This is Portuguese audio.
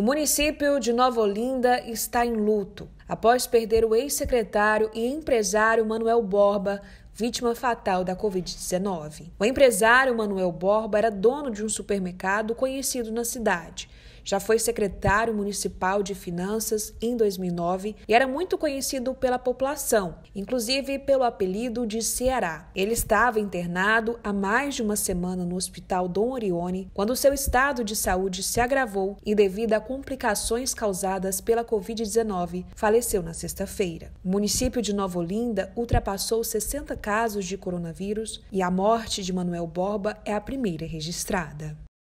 O município de Nova Olinda está em luto após perder o ex-secretário e empresário Manuel Borba, vítima fatal da Covid-19. O empresário Manuel Borba era dono de um supermercado conhecido na cidade já foi secretário municipal de finanças em 2009 e era muito conhecido pela população, inclusive pelo apelido de Ceará. Ele estava internado há mais de uma semana no Hospital Dom Orione quando seu estado de saúde se agravou e, devido a complicações causadas pela Covid-19, faleceu na sexta-feira. O município de Nova Olinda ultrapassou 60 casos de coronavírus e a morte de Manuel Borba é a primeira registrada.